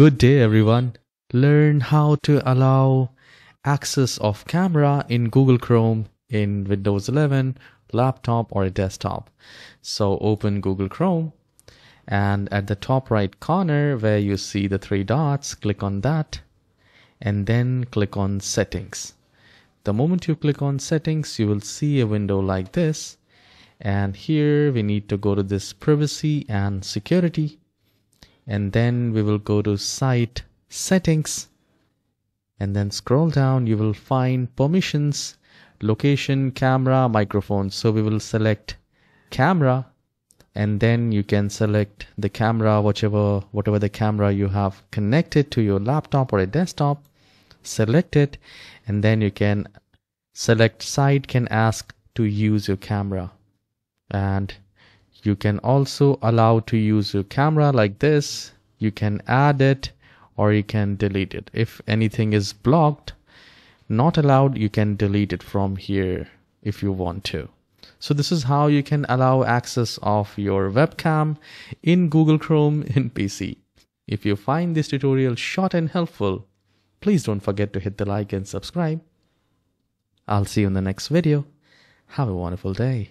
Good day everyone. Learn how to allow access of camera in Google Chrome in Windows 11 laptop or a desktop. So open Google Chrome and at the top right corner where you see the three dots, click on that and then click on settings. The moment you click on settings, you will see a window like this. And here we need to go to this privacy and security and then we will go to site settings. And then scroll down you will find permissions location camera microphone. So we will select camera. And then you can select the camera whichever whatever the camera you have connected to your laptop or a desktop. Select it. And then you can select site can ask to use your camera. And you can also allow to use your camera like this. You can add it or you can delete it. If anything is blocked not allowed you can delete it from here if you want to. So this is how you can allow access of your webcam in Google Chrome in PC if you find this tutorial short and helpful please don't forget to hit the like and subscribe. I'll see you in the next video. Have a wonderful day